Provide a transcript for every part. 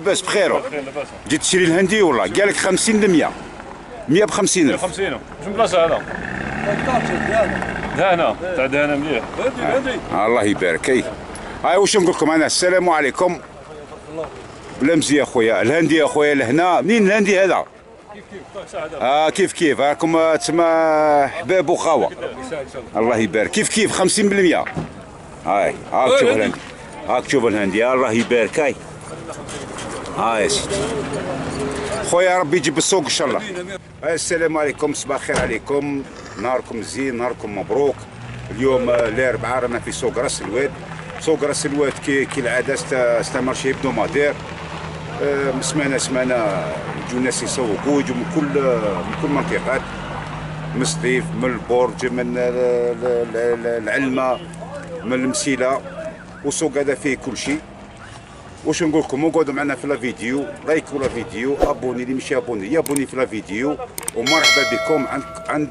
لاباس بخير بخير لاباس جيت تشري الهندي والله قال لك 50 ل 100 100 ب 50 الف 50 شنو بلاصه هذا؟ دهنا تاع دهنا مليح. الله يبارك. اي هاي واش نقول لكم أنا؟ السلام عليكم. بلمزي اخويا الهندي اخويا لهنا. منين الهندي هذا؟ آه كيف كيف؟ راكم آه، تسمى حباب وخاوة. الله يبارك. كيف كيف؟ 50% هاي هاك تشوف الهندي. هاك تشوف الهندي. الله يبارك. هاي. هاي يا سيدي خويا ربي يجيب السوق إن شاء الله. السلام عليكم صباح الخير عليكم. نهاركم زين نهاركم مبروك. اليوم آه، الاربعاء رانا في سوق راس الواد. سوق راس الواد كي كالعاده استمرشي هبدوماتير آه، من سمانة سمانة يجوا الناس يسوقوا يجوا من كل من كل منطقات من سطيف من البرج من ال- ال- ال- العلمة من المسيلة. وسوق هذا فيه كل شيء. واش نقول لكم؟ اقعدوا معنا في la vidéo لايكوا la vidéo abonnez اللي مش abonné يابوني في la vidéo. ومرحبا بكم عند عند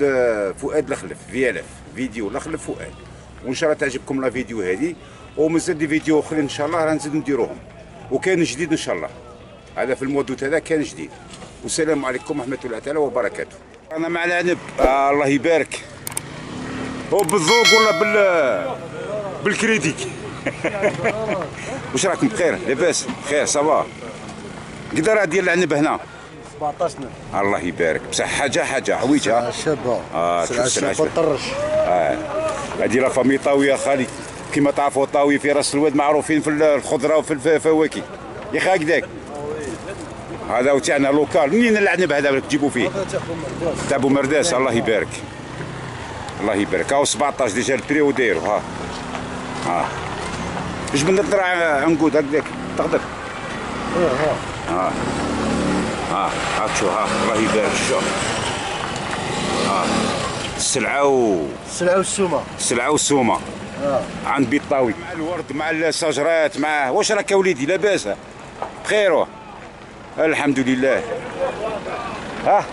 فؤاد الخلف في la vidéo الخلف فؤاد. وإن شاء الله تعجبكم la vidéo هذه. ومازال des vidéos أخرين إن شاء الله راه نزيد نديروهم. وكاين جديد إن شاء الله. هذا في المودوت هذا كان جديد. والسلام عليكم ورحمة الله تعالى وبركاته. أنا مع العنب. آه الله يبارك. هو بالذوق ولا بال بالكريديت؟ واش راكم بخير؟ لاباس؟ بخير ça va قد راه ديال العنب هنا؟ 17 الله يبارك. بصح حاجة حاجة. حويجه الشابة شوف سلعة السلعة الشابة طرش. هذه la famille طاوي يا خالي. كما تعرفوا طاوي في راس الواد معروفين في الخضرة وفي الفواكه. يا أخي هكذاك. هذا تاعنا local. منين العنب هذا تجيبوا فيه؟ تاع بو مرداس الله يبارك. الله يبارك. هاو 17 déjà ال prix دايرو ها. ها. اش من طلع عنقود؟ هكذاك تقدر ها ها هاك شو ها الله يبارك شو. ها السلعه و السلعة والسومة. السلعه والسومة. عند بيت طاوي. مع الورد مع الشجرات مع واش راك وليدي؟ لاباس بخير. الحمد لله. ها؟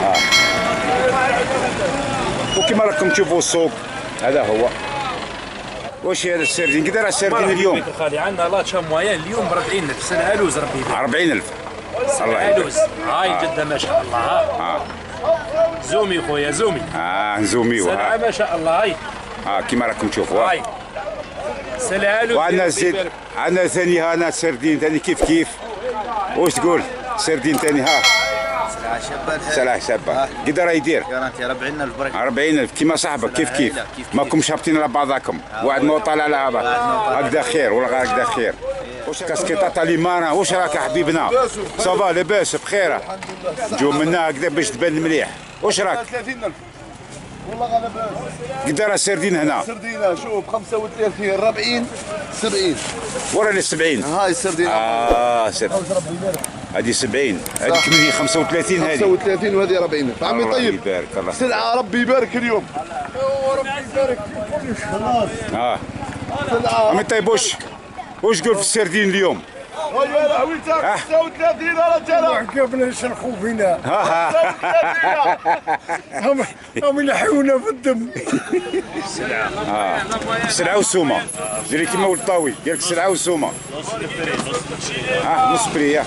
ها وكما راكم تشوفوا السوق هذا هو. واش هذا السردين راه السردين اليوم. خالي عندنا لاتشا موين اليوم ب 40000 سنة ألوز ربي. يبارك 40000 الله يبارك. ألوز. هاي جدة ما شاء الله. ها زومي خويا زومي. آه نزوميو سلعه ما شاء الله. هاي. ها كما راكم تشوفوا ها. هاي. سلعه وعندنا زيد. عندنا ثاني هنا سردين ثاني كيف كيف؟ واش تقول؟ سردين ثاني ها. سلعة شابة. قد راه يدير كانت 40000 برك 40000 كيما صاحبك. كيف كيف. ماكم شابطين على بعضكم واحد ما طالع على هذا. هكذا خير. ولا غير هكذا خير. واش كاسكيطة تاع ليمانا واش راك يا حبيبنا؟ صافا لاباس بخير جو منا هكذا باش تبان مليح. واش راك؟ 30000 والله قد راه سردين هنا. سردينه شوف 35 40 70 ورا لي 70 هاي السردينه آه سر. هذه 70 هذيك مني 35 هذه 35 وهذه 40 عمي طيب. يبارك الله. سلعه ربي يبارك اليوم. آه. سلعه عمي طيب واش واش تقول في السردين اليوم؟ يا لهويتك 36 يا رجالة. قبل يشرخوا فينا. ها ها هم هم يلحقونا في الدم. سلعة وسومة. ديري كيما ولد طاوي. ديالك سلعة وسومة. آه نص برية.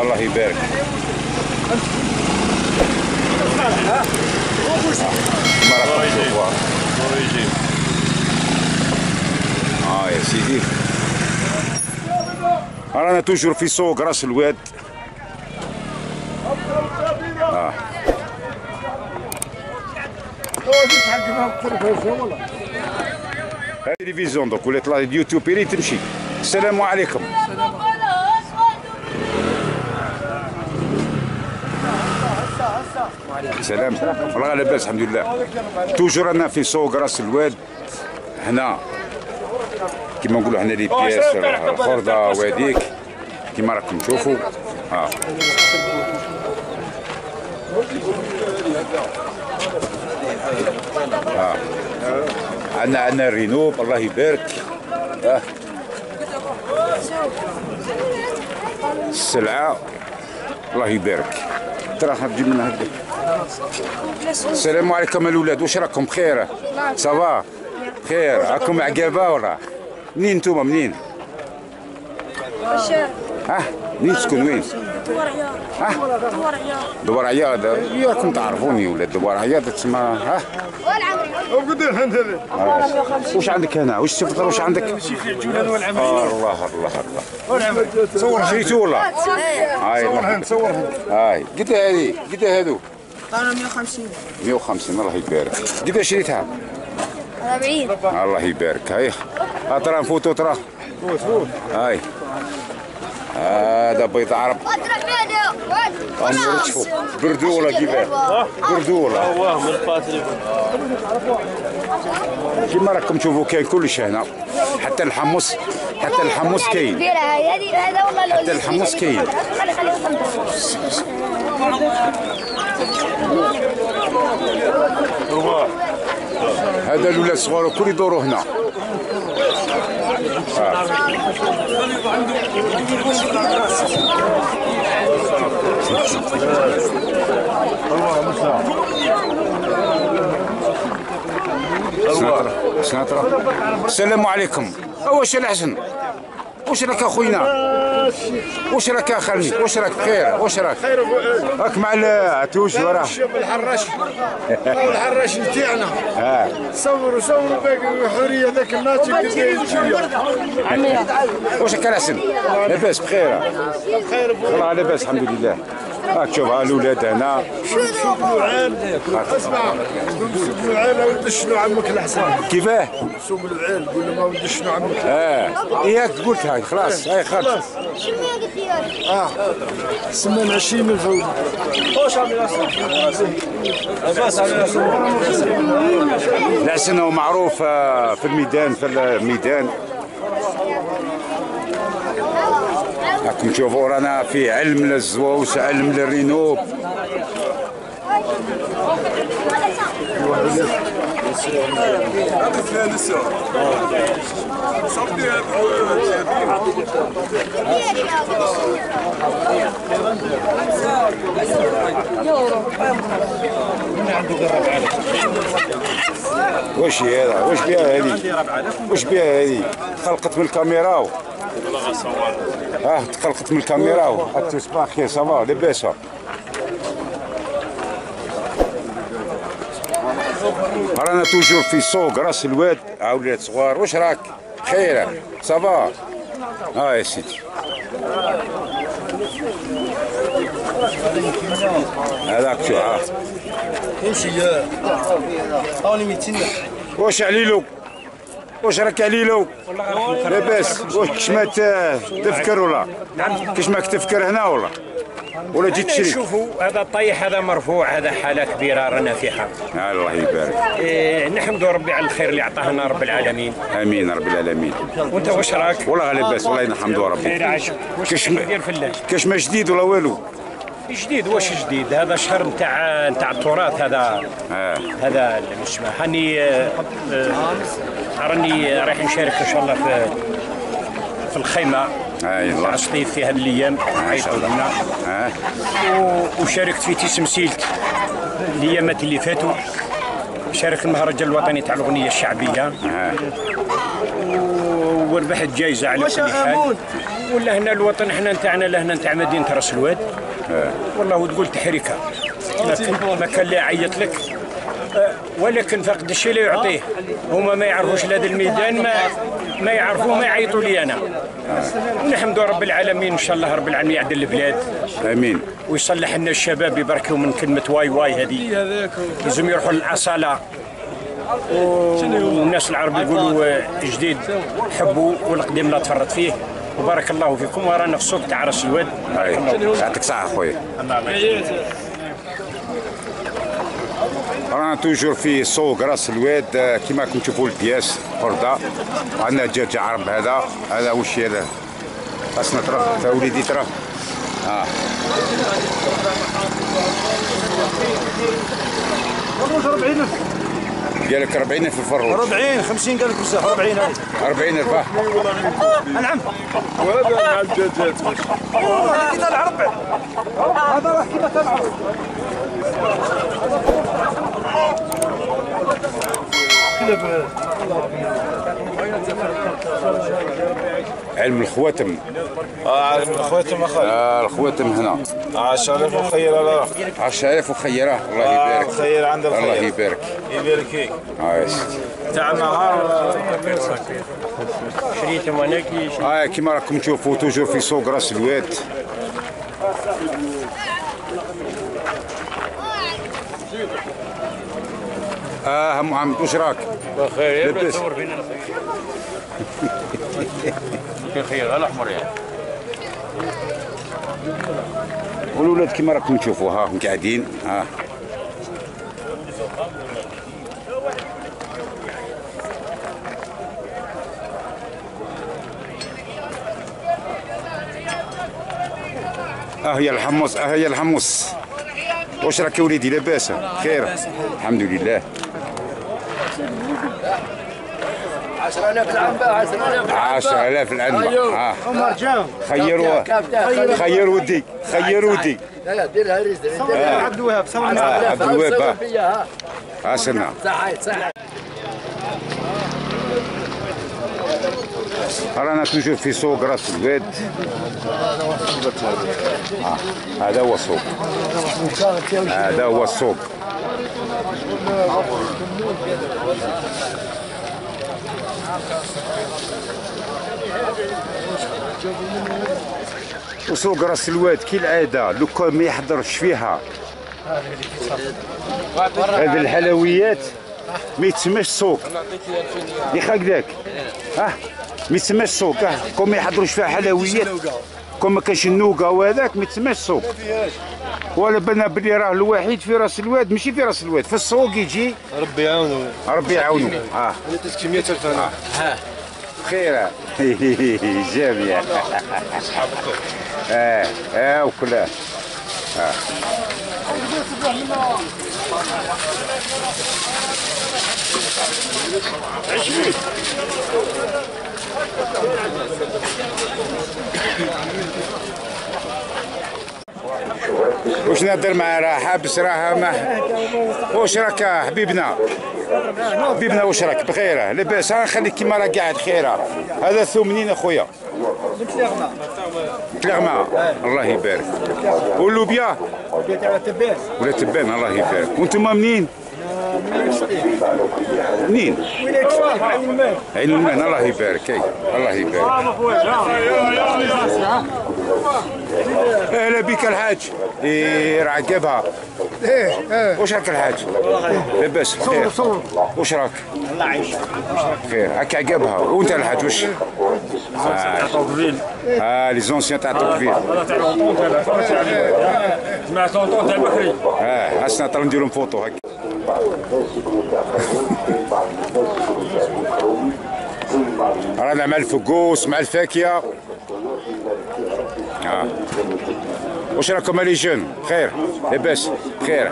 الله يبارك. تشوفوها آه يا سيدي. رانا توجور في سوق راس الواد. التلفزيون دوك ولات لا اليوتيوب اللي تمشي السلام عليكم. سلام. والله لاباس الحمد لله. توجور أنا في سوق راس الواد. هنا. كيما نقولوا هنا لي بياس الخردة وهذيك. كيما راكم تشوفوا. ها ها عندنا عندنا الرينوب الله يبارك. ها السلعة الله يبارك. ترى تجيب من هكذا السلام عليكم الأولاد واش راكم؟ بخير؟ صافا بخير. راكم عقابة ولا؟ منين نتوما؟ منين؟ ها؟ منين تسكن وين؟ دوار عيار ها؟ دوار عيار دوار عياض ياكم تعرفوني ولا دوار عياض تسمى ها؟ واش عندك هنا؟ واش تفطر واش عندك؟ الله الله الله. صور شريتو ولا؟ هاي. صورها هاي. قد هذه؟ قد هذو؟ أنا 150 150 الله يبارك. قد شريتها 40 الله يبارك. هاي ترى نفوتو ترى هاي. هذا بيض عرب. نرتفو بردولة كيفاه بردولة. واه من الباتري كيما راكم تشوفوا كاين كلش هنا. حتى الحمص حتى الحمص كاين. حتى الحمص كاين. هذا الاولاد الصغار الكل يدوروا هنا. السلام عليكم. واش الحسن. واش راك أخوينا؟ واش راك اخلني واش راك بخير واش راك؟ راك مع العتوش وراه شوف الحراش الحراش تاعنا آه. صوروا صوروا باقي حوريه ذاك الناس واش راك الحسن لاباس بخير. خير والله لاباس الحمد لله. راك تشوف ها الاولاد هنا اسمع سوق العيل ولد شنو عمك الحسن كيفاه سوق العيل قول له ما ولد شنو عمك آه ياك قلت هاي خلاص هاي خلاص آه سمان 20 الف الحسن هو معروف في الميدان في الميدان راكم تشوفوا رانا في علم للزواوس علم للرينوب واش هي هذا؟ واش بها هذه؟ واش بها هذه؟ خلقت من الكاميرا. آه تخلقت من الكاميرا التصباح كي صافا لاباس رانا توجور في سوق راس الواد أولاد صغار واش راك خير صافا آه يا سيدي هذاك شو آه امشي يا هاوني 200 واش عليلو واش راك عليلو؟ لاباس. واش ما ت- تفكر ولا؟ كاش ماك تفكر هنا ولا؟ ولا جيت تشري شوفوا هذا طيح هذا مرفوع هذا حالة كبيرة رانا فيها. آه، الله يبارك. إيه نحمد ربي على الخير اللي عطاهنا رب العالمين. آمين رب العالمين. وأنت واش راك؟ والله لاباس والله نحمد ربي. كاش فلاش كاش ما جديد ولا والو؟ جديد. واش جديد؟ هذا شهر نتاع نتاع التراث هذا. آه. هذا مش هاني آه، آه، راني رايح نشارك إن شاء الله في في الخيمة. أي الله. عصيف في هذه الأيام. عيطوا لنا. و- وشاركت في تسمسيلت الأيامات اللي فاتوا. شارك المهرجان الوطني تاع الأغنية الشعبية. و- وربحت جائزه على كل حال. ولا هنا الوطن إحنا نتاعنا لهنا نتاع مدينة راس الواد. والله وتقول تحريكها لكن ما كان اللي يعيط لك. ولكن فقد الشيء اللي يعطيه. هما ما يعرفوش لهذا الميدان ما ما يعرفوه ما يعيطوا لي أنا. ونحمد رب العالمين إن شاء الله رب العالمين يعدل البلاد. آمين. ويصلح لنا الشباب يبركوا من كلمة واي واي هذه. لازم يروحوا للأصالة. والناس العرب يقولوا آه، جديد حبوا والقديم لا تفرط فيه. وبارك الله فيكم ورانا في السوق تاع راس الواد. بارك الله فيكم. أي. يعطيك رانا توجور في سوق راس الواد آه، كيما راكم تشوفوا البياس خردة وعندنا دجاج عرب هذا هذا وش هذا خاصنا ترى تا وليدي ترى. آه. قال لك 40 في الفروج 40 50 قال لك بصح 40 هذه 40 رباح نعم. وهذا مع الدجاجات كذا العرب هذا راح كذا تلعب. علم الخواتم. آه خواتم اخويا آه الخواتم هنا. 10000 وخير على روحك 10000 وخيره الله آه، يبارك. خير عند الله الخير يبارك. يبارك فيك. آه تاع النهار شريتهم أنا كي آه كيما راكم تشوفوا توجور في سوق راس الواد. آه محمد واش راك؟ بخير لاباس تصور فينا. بخير الاحمر يعني. والولاد كيما راكم تشوفوا ها هم قاعدين ها. آه هي الحمص آه هي الحمص. واش راك يا وليدي؟ لاباس خير. الحمد لله. 10000 العنبه 10000 10000 العنبة آه. عمر جاو. خير ودي خير ودي. لا لا ديرها ريز عبد الوهاب آه، عبد الوهاب ها صحيت صحيت رانا توجور في سوق رأس الواد آه. هذا هو السوق. هذا هو السوق. وسوق راس الواد كي العادة لو كان ما يحضرش فيها. هذه الحلويات ما يتسماش سوق. ياك هكذاك آه ما يتسماش سوق. كون ما يحضروش فيها حلويات كون ما كانش النوقة وهذاك ما يتسماش سوق. ولا بنا بلي راه الوحيد في راس الواد ماشي في راس الواد في السوق يجي. ربي يعاونه. ربي يعاونه. آه. أنا تسكي 100000 أنا. خير. جامع آه. آه وكلها واش نهضر مع راه حابس راه ما واش راك حبيبنا؟ حبيبنا واش راك؟ بخير. لاباس ها نخليك كيما راك قاعد خيره هذا ثمنين أخويا. تلغما الله يبارك. واللوبيا؟ ولا تبان. الله يبارك. وأنتم منين؟ منين؟ عين المان. الله يبارك. أي. الله يبارك. أهلا بك الحاج. إيه راه عقبها واش راك الحاج؟ لاباس بخير واش راك الله يعيشك بخير هاك عقبها. وانت الحاج واش آه les anciens تاع طوكفيل تاع longtemps تاع سمعت longtemps تاع بكري. آه هسنا طلع نديرهم فوتو هكا رانا مع الفقوس مع الفاكهة. آه. واش راكم لي جون؟ خير لاباس خير.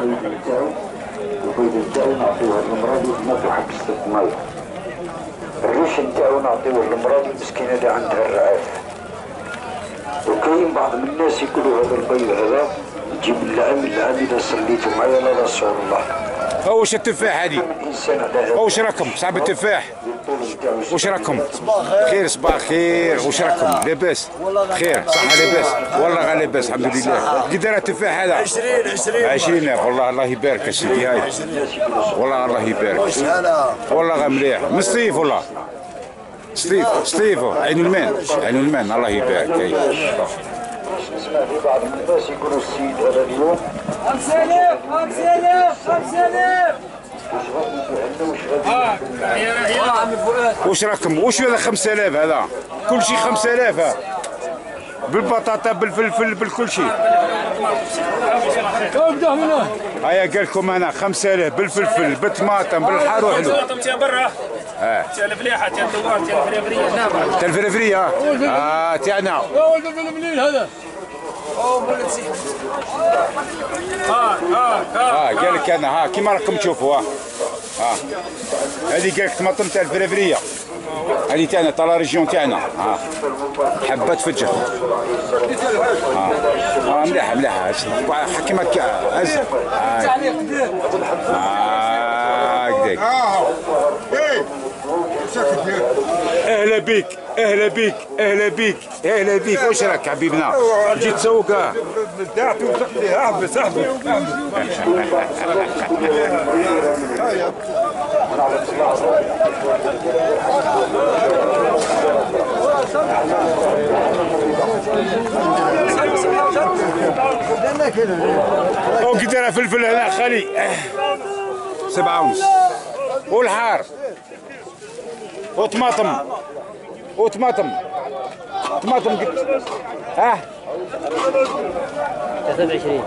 الريش نتاعو نعطيوه للمرأة المسكينة اللي عندها الرعاف وكاين بعض من الناس يقولوا هذا البيض هذا يجيب العام العام إذا صليتوا معايا لا رسول الله. واش التفاح هذه؟ واش راكم صاحب التفاح. واش راكم خير صباح خير. واش راكم لاباس. خير صحة لاباس. والله غير لاباس الحمد لله. قد دار التفاح هذا؟ 20 20 20 والله الله يبارك سيدي هاي. والله الله يبارك. والله غير مليح. من الصيف والله. سليف سليف عين المان عين المان الله يبارك. أي. اسمع في بعض الناس يقولوا السيد هذا اليوم 5000 5000 5000 واش راكم واش هذا 5000 هذا كل شيء 5000 ها. بالبطاطا بالفلفل بالكل شيء هيا قال لكم أنا 5000 بالفلفل بالطماطم بالحار وحلو آه تاع الفلاحه تاع الدوار تاع الفريفريه نعم تاع الفرفريه آه تاعنا ولد المليل هذا آه قال لك أنا ها كيما راكم تشوفوا ها. ها هذه قال لك طماطم تاع الفرفريه هذه تاعنا تاع لا ريجيون تاعنا. ها حبات فجر. ها آه مليحه مليحه كيما هكا هز آه هكذاك. أهلا بك أهلا بيك أهلا بيك أهلا بيك. واش راك حبيبنا؟ جيت تسوق. آه احبس احبس أو كي داير فلفل هنا خالي سبعة ونص. والحار؟ وطماطم. وطماطم. طماطم قلت. ها؟ 23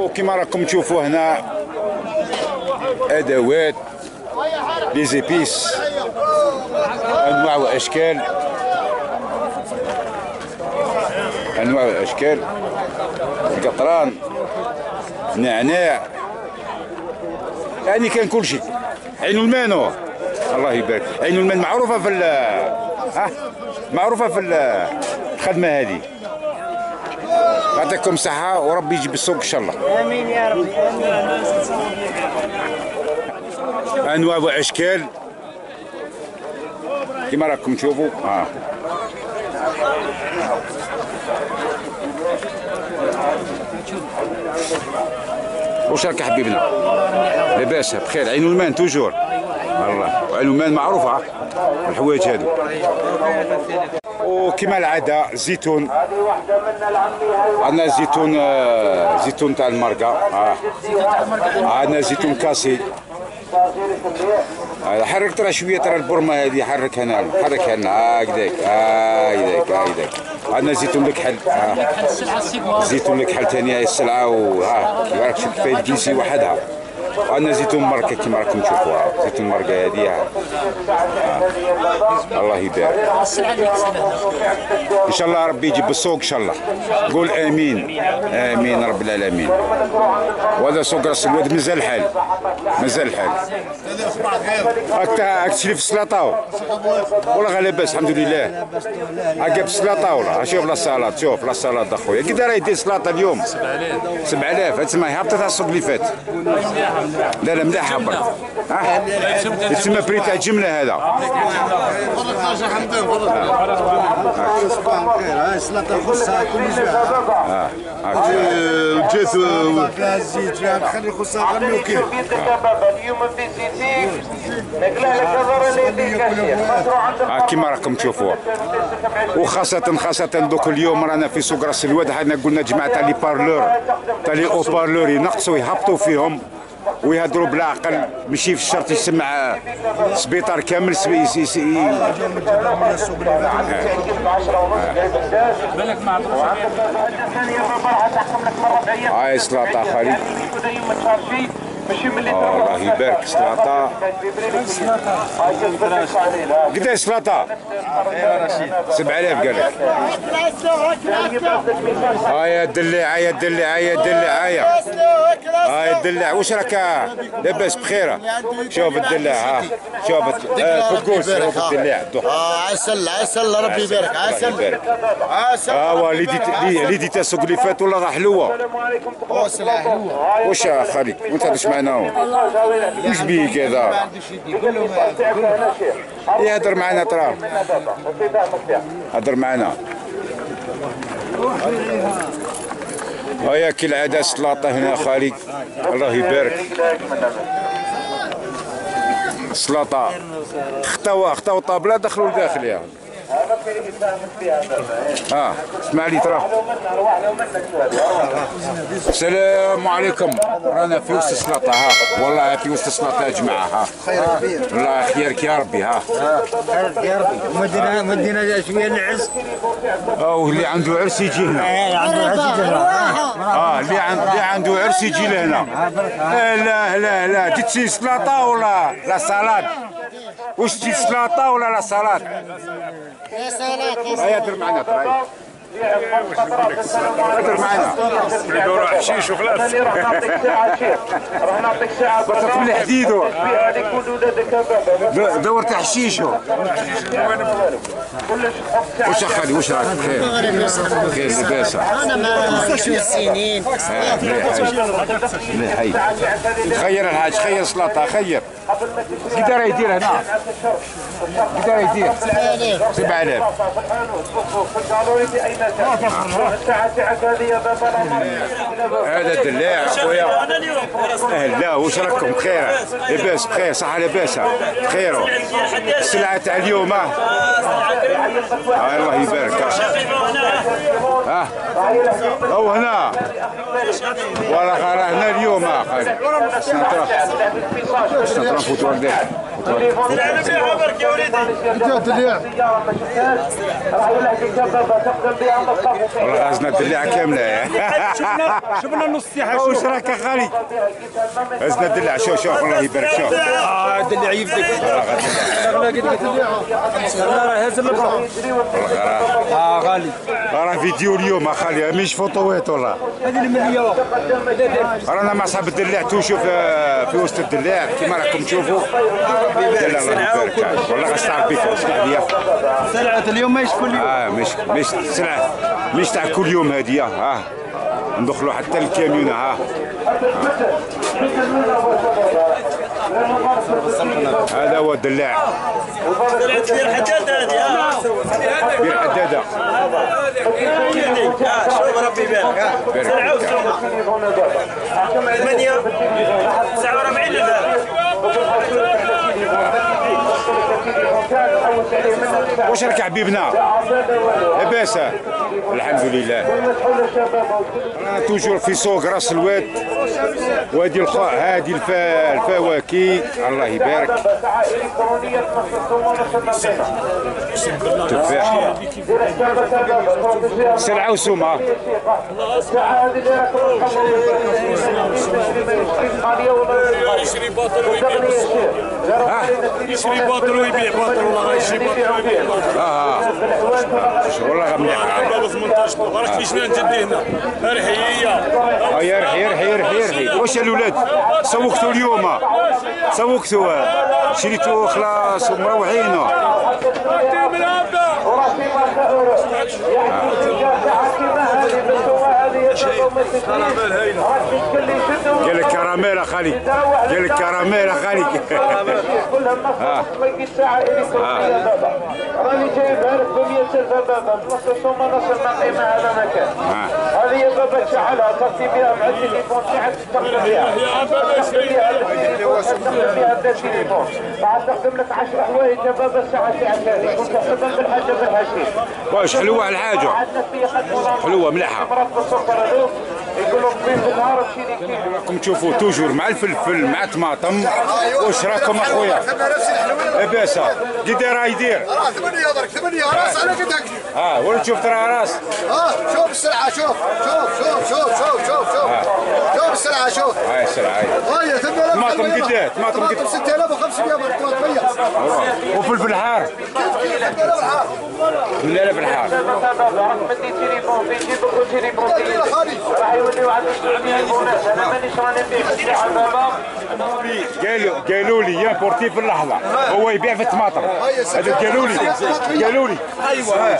وكما راكم تشوفوا هنا أدوات لي زيبيس أنواع وأشكال. أنواع وأشكال. القطران نعناع. يعني كان كل شيء. عين المال هو الله يبارك. عين المال معروفة في ال ها معروفة في ال- الخدمة هذه. يعطيكم صحة وربي يجيب السوق إن شاء الله. آمين يا رب. أنواع وأشكال. كما راكم تشوفوا. آه. واش راك يا حبيبنا؟ لاباس بخير. عين المان توجور والله. عين المان معروفة. الحوايج هادو وكما العادة زيتون. عندنا زيتون آه، زيتون تاع المرقة. آه. عندنا زيتون كاسي. هذا حرك ترى شوية ترى البرمة هذه حرك هنا حرك هنا. هكذاك. هكذاك هكذاك. عندنا زيتون الكحل آه. زيتون الكحل ثاني السلعة وها راك فيها الجنسي وحدها. عندنا زيتون مرقه كما راكم تشوفوا ها. زيتون مرقه هذه. الله يبارك إن شاء الله ربي يجيب السوق إن شاء الله. قول آمين. آمين رب العالمين. وهذا سوق رأس الواد مازال الحال مازال الحال هاك تشري في السلاطة. والله لاباس الحمد لله. هاكا بالسلاطه والله. شوف لا شوف لا أخويا. كي داير يدير سلاطة اليوم؟ 7000 7000 تسمى هبطت على السوق اللي فات. لا لا مليحه برك. كيما راكم تشوفوا وخاصة خاصة دوك اليوم رانا في سوق راس الواد حنا قلنا جماعة تاع لي بارلور تاع لي أو بارلور ينقصوا يهبطوا فيهم. ويهضروا بالعقل ماشي في الشرط يسمع سبيطار كامل سبي سي سي هاي سلاطة خالد آه، الله يبارك سلاطة. قداش سلاطة؟ 7000 قال لك. ها يا دلع يا دلع يا دلع يا ها يا دلع. واش راك؟ لاباس بخير. شوف الدلع ها. شوف الد- آه، فقوس شوف الدلع. آه عسل عسل ربي يبارك الله عسل. يبارك. عسل اللي- اللي ديت السوق اللي فات والله راه حلوة؟ واش يا خالد؟ وانت هذا معنا. واش بيك هذا يهدر معنا ترى. هدر معنا. هيا كالعادة سلاطة هنا خالد. الله يبارك. سلاطة. خطاو خطاو طابلة دخلوا لداخل يا. آه اسمع لي ترى السلام عليكم. رانا في وسط السلطة ها. والله في وسط السلطة يا جماعة ها. الله خيرك يا ربي ها. يا ربي مدينا مدينا شوية نعس أو اللي عنده عرس يجي هنا. عنده آه اللي عند اللي عنده عرس يجي لهنا. آه لا لا لا تتسي سلطة ولا لا سلطة واش تجي سلطة ولا لا سلطة يا سلام. هيا در معنا حشيش وخلاص دور حشيشو وش وش راك بخير بخير لاباس خير الحاج خير السلطه خير قدر يدير هنا قدر يدير 7000 هذا الدلاع خويا أهلا واش راكم؟ بخير. لاباس بخير. صحه لاباس؟ بخير. السلعة تاع اليوم آه الله يبارك. آه أو هنا. ولا راه هنا اليوم آه سنطرف سنطرف يا تقدم بها مصطفى والله غازنا الدلاع كاملة. شفنا نص ساعه واش راك خالي. غازنا الدلاع شوف شوف الله يبارك. شوف. آه دلع يفدك راه هاز آه غالي. راه فيديو اليوم اخالي مش فوتوات والله. هذه المليون رانا مع صاحب الدلاع توشوف في وسط الدلاع كيما راكم تشوفوا. دلاع الله يبارك عليك. والله بك واش عليا سلعة اليوم ماهيش كل يوم آه مش مش سلعة. مش تاع كل يوم هذه آه ندخلوا حتى الكاميون آه هذا هو الدلاع. كبير حداد هذه بير حداده شوف ربي يبارك. بارك. فيك. 8 49 Thank you. واش راك حبيبنا لاباس. الحمد لله. أنا توجور في سوق راس الواد. وادي الخ... هادي الف... الفواكه. الله يبارك. تفاح. سلعة وسومه يشري باطل ويبيع يشري باطل ويبيع باطل والله يشري باطل ويبيع. آه والله غا مليح بابا 18 راك في جنان جدي هنا رحيه يرحي يرحي يرحي يرحي. واش الاولاد سوقتوا اليوم. سوقتوا شريتوا خلاص ومروحين يا شيخ كراميل هايله قال لك كراميل اخالي قال لك كراميل. اخالي آه. كلها ما يجيش ساعة راني جايبها لك ب 100000 يا بابا نص ثم نص ما قيمة هذا مكان هذه يا بابا تشعلها تصي بها مع التليفون تاعك تستخدم بها تستخدم بها تستخدم بها التليفون بعد تخدم لك 10 حوايج يا بابا الساعة تاعك هذه كنت تخدم بالحاجة بالهشيم واش حلوة الحاجة حلوة مليحه راكم تشوفوا توجور مع الفلفل مع طماطم واش راكم اخويا؟ لاباس. قد راه يدير. راه ثمانية درك ثمانية. راس على قدك آه ولا تشوف ترى راس. ها شوف السلعة شوف شوف شوف شوف شوف شوف. شوف شوف السلعة شوف. هاي السلعة هاي. هاي 8000 طماطم قد إيه؟ طماطم قديش؟ 6500 طماطم وفلفل حار لا لا بالحار قالوا قالوا لي يا بورتي في اللحظة. هو يبيع في الطماطم قالوا لي. قالوا لي. أيوه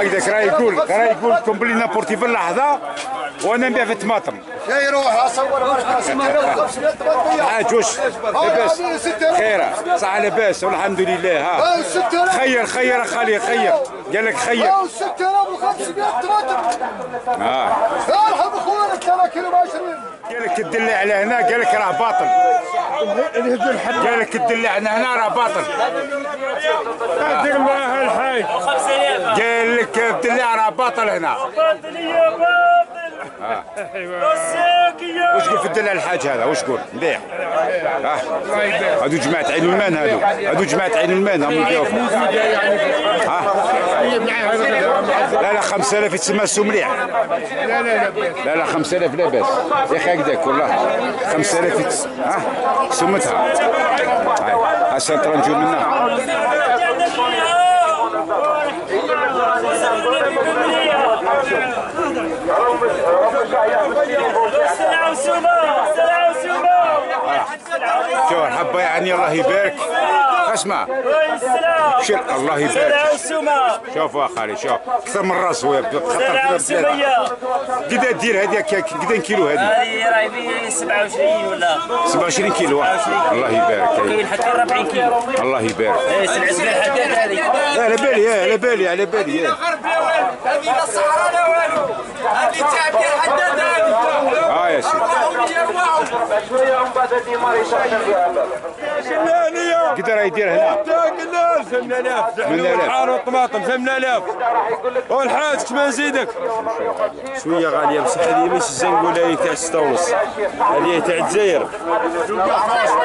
هكذاك راه يقول راه يقول لكم بلي نابورتي في اللحظة وأنا نبيع في الطماطم جاي يروح أصور برك 500 طماطمية حاج واش لاباس خير صح لاباس والحمد لله ها. هاو 6000 خير خير يا خالي خير. قال لك خير. هاو 6500 طماطم آه. ارحم أخوانك ترى كيلو ب 20 قال لك الدلع على هنا قال لك راه باطل. قال لك الدلع على هنا راه باطل. دير معاها الحي قال لك الدلع راه باطل هنا. واش قول في الدلع الحاج هذا؟ واش قول؟ مليح. آه. هادو جماعة عين المان هادو. هادو جماعة عين المان هم يبيعوا ها لا لا 5000 يتسمى السوق مليح. لا لا لا لا 5000 لا بأس. يا أخي هكذاك والله 5000 يتس... ها سمتها. ها سنترا نجيو منها. وسومة وسومة شوف الحبه يعني الله يبارك. اسمع شوف الله يبارك. شوف أخي شوف. أكثر من راس هو سلعة وسومية قدا دير هذه؟ قدا كيلو هذه؟ هذه راهي في 27 ولا؟ 27 كيلو. الله يبارك. كاين حتى 40 كيلو. الله يبارك. إيه سلعة سبيل حداد هذه. على بالي على بالي على بالي هذه لا الصحراء لا والو. هذه ديال حداد. هذه يشرح قدا راه يدير هنا قلنا 8000 8000. الحار والطماطم 8000 والحاج كما نزيدك شوية غالية بصح هذه ماشي الزنقوله هي تاع 6 ونص هذه تاع الجزائر.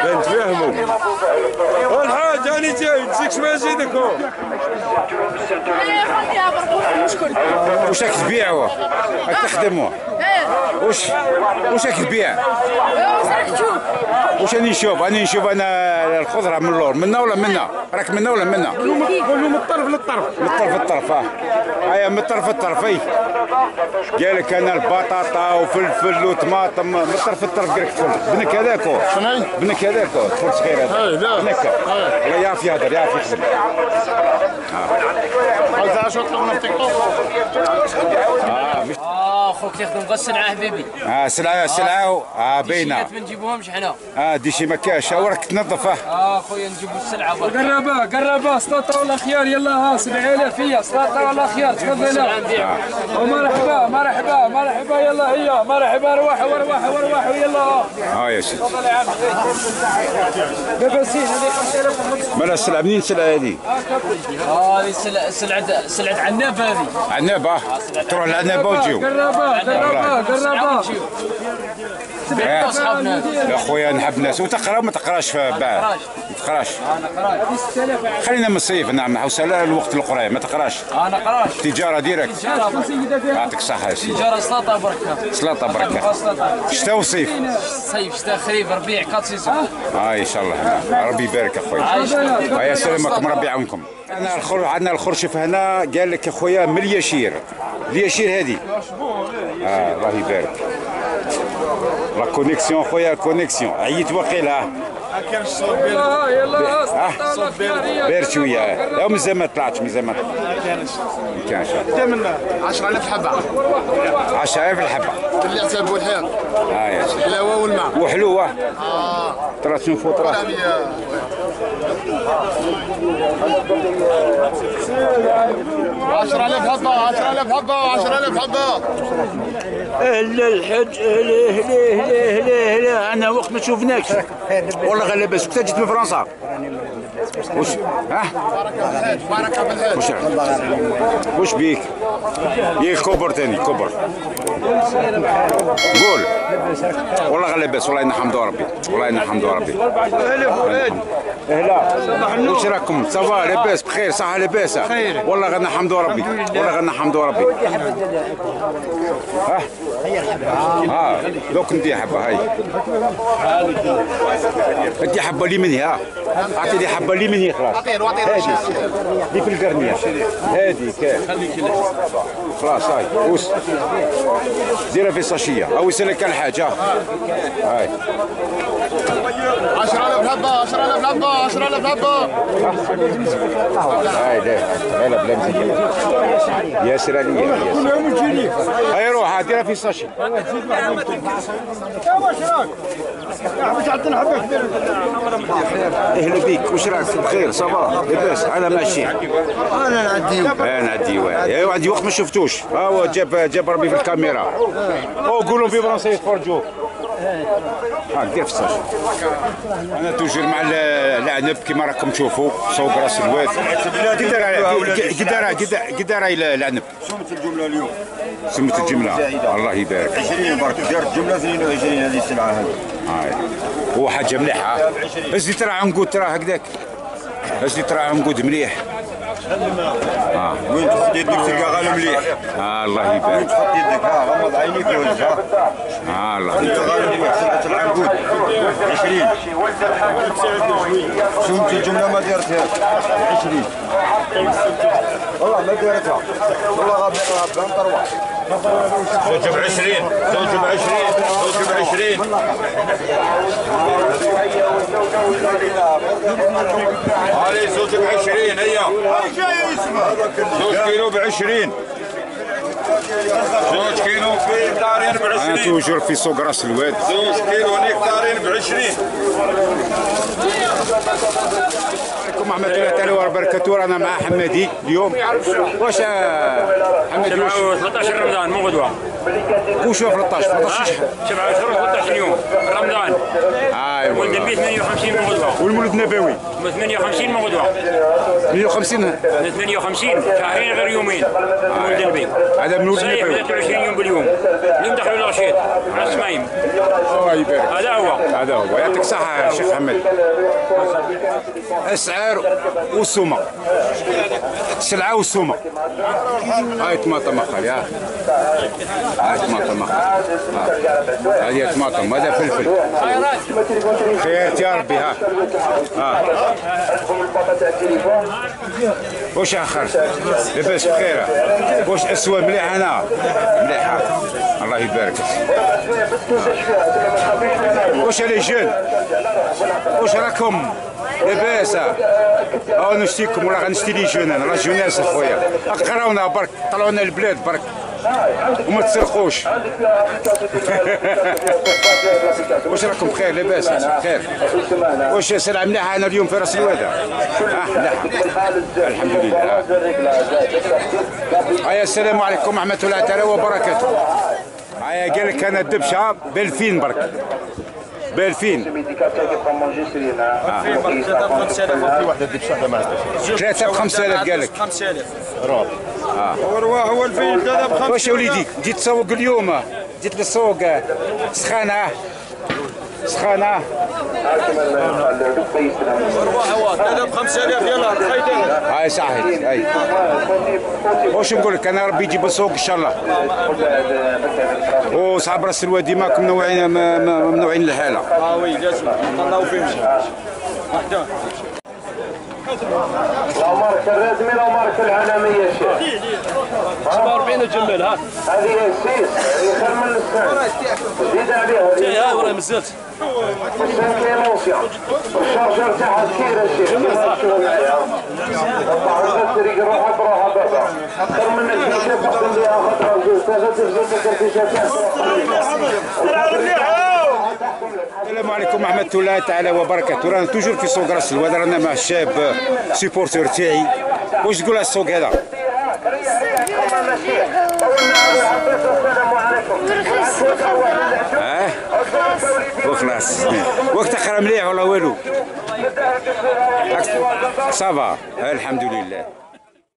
بنتفاهموا والحاج راني جاي. نزيدك كما نزيدك هو. واش راك تبيعوا راك تخدموا واش واش راك تبيع؟ واش راني نشوف؟ راني نشوف أنا الخضرة من اللور منا ولا منا؟ راك منا ولا منا؟ كله من الطرف للطرف. من الطرف الطرف آه أيا من الطرف الطرف إي. قال لك أنا البطاطا وفلفل وطماطم من الطرف الطرف قال لك بنك هذاك هو بنك هذاك هو تفل صغير هذا. بنك والله يعرف يهدر يعرف يخدم آه خوك يخدم غير السلعة حبيبي. آه سلعه سلعة آه باينه ما نجيبوهمش حنا. آه دي شي ما كاش. وراك تنظف آه. آه خويا نجيبو السلعة برك. قربا قربا سلطة ولا خيار يلا ها 7000 فيا سلطة ولا خيار تفضل. ومرحبا مرحبا مرحبا يلا هي مرحبا روحوا وروحوا وروحوا يلا. ها آه يا سيدي. باباسين هذه 5000 مالا السلعه منين السلعة هذه؟ آه هذه سلعة سلعة سلعة عناب هذه. عنابة؟ تروح لعنابة وتجيو. قربا قربا قربا آه. اصحابنا يا خويا نحب الناس. وتقرا ما تقراش في بعد ما تقراش. خلينا من الصيف نعم. حوس على الوقت القرايه ما تقراش. أنا قراش. تجارة directe. يعطيك الصحة يا سيدي. تجارة سلطة بركة. سلطة بركة. شتاء وصيف. صيف شتاء خريف ربيع quatre saisons آه إن شاء الله. ربي يبارك اخويا عايش. آه يا سلامك ربي يعاونكم. أنا الخر عندنا الخرشف هنا. قال لك اخويا من اليشير اليشير هذه. آه الله يبارك. la connexion خويا connexion عييت يلا يلا آه سلطه ولا خيار هي بير شوية لا مازال ما طلعتش مازال ما ما كانش 10000 حبه 10000 الحبه اللي حساب الحيط آه يا الهواء والماء وحلوه ترى تشوف فطره 10000 حبه 10000 حبه 10000 حبه أهلا الحج أهلا أهلا أهلا أهلا أهلا أنا وقت ما شوفناكش والله غير لاباس. كنت جيت من فرنسا. وش ها؟ وش وش بيك؟ يا كبر تاني كبر. قول. والله غير لاباس والله إنا حمد ربي. والله إنا حمد ربي. أهلا وش راكم؟ صافا لاباس بخير صحة لاباس والله غير حمد ربي. والله غير حمد ربي. ها؟ ها دوك ندي حبة هاي. ادي حبة لي مني ها. أعطي لي حبة لي مني خلاص. هادي. دي في القرنية. هادي كان خلاص هاي. وس ديرها في ساشيه أو يسلك الحاجة هاي. 10000 حبه 10000 حبه 10000 حبه هاي ده لا بلا ياسر عليا ياسر هاي روح ديرها في ساشي أهلا بيك وش راك بخير صباح. لاباس أنا ماشي. أنا نعدي أنا عندي واحد ايوا عندي وقت ما شفتوش. ها هو جاب جاب ربي في الكاميرا. أو قولوا في فرنسا يتفرجوا دير في أنا توجور مع ال- العنب كما راكم تشوفوا سوق راس الواد. قدر قدر قدر العنب سمت الجملة اليوم. سمت الجملة. الله يبارك. 20 برك. دارت جملة 22 هذه السلعة هذه. هاي. هو حاجة مليحة. ازدي ترى عنقود ترى هكذاك. ازدي ترى عنقود مليح. آه وين تحط يدك تلقى مليح آه الله وين يبارك تحط يدك ها غمض عينيك وجهها آه الله يبارك غالي مليح سلعه العنقود 20 سمت الجمله ما دارتها 20 والله ما دارتها والله غاب غاب تروح زوج بعشرين زوج بعشرين زوج بعشرين هذه زوج بعشرين هيا. زوج كيلو بعشرين. زوج كيلو نكتارين أنا بعشرين توجور في سوق راس الواد. زوج كيلو نكتارين بعشرين. عليكم ورحمة الله تعالى وبركاته. رانا مع حمادي اليوم. واش آه، حمادي واش؟ 13 رمضان مو غدوة. واش هو 13 13 شحال 7 شهور 13 يوم رمضان. ايوا ولد البيت 58 مو غدوه والمولد النبوي. 58 مو غدوه 150 58 شهرين غير يومين. ولد البيت هذا من ولد صحيح النبوي. 23 يوم باليوم. اليوم دخلوا الرشيد على السمايم الله يبارك. هذا هو. هذا هو. يعطيك الصحة يا شيخ محمد. الأسعار والسومة السلعة والسومة هاي طماطم أخرى يا هاي طماطم أخرى ها. هذه طماطم. هذا فلفل. خيرت يا ربي ها ها واش آخر؟ لاباس بخير واش اسوى مليح أنا. مليحه الله يبارك. واش les jeunes واش راكم؟ لاباس آه نشتيكم. ولا غنشتي les jeunes أنا راه جوناس أخويا. قراونا برك. طلعونا البلاد برك. وما تسرقوش. واش راكم بخير لاباس؟ بخير. واش سلعة مليحه أنا اليوم في رأس آه مليحه الحمد لله. هيا السلام عليكم ورحمة الله تعالى وبركاته. هيا قال لك أنا الدبشة بالفين برك. بالفين ثلاثة ب 5000 قال لك 5000 هو هو الفيل هذا ب واش يا وليدي؟ جيت تسوق اليوم. جيت للسوق. سخانة. 5000 يلا خيدين هاي. واش نقول لك؟ أنا ربي يجيب السوق إن شاء الله. وصحاب راس الواد ديما منوعين م- م- ممنوعين الحاله آه وي لازم الله فيهم لا مارك الرسمي لا مارك العالمية الشيخ 47 وجمل ها هذه هي السيس هذه خير من السنة زيد عليها جاي ها ورا مزلت السنة كيموسيا والشارجر تاعها كثير تشوفوا معايا طبعا الطريق روحها بروحها بابا خير من الفيشة تقدم بها خطرة وجوز ثلاثة تفزت الكرتيشة السلام عليكم ورحمة الله تعالى وبركاته. رانا توجور في سوق راس الواد رانا مع الشاب سيبورتور تاعي. واش تقول على السوق هذا؟ آه وخلاص. وقت اخر مليح ولا والو؟ صافا الحمد لله.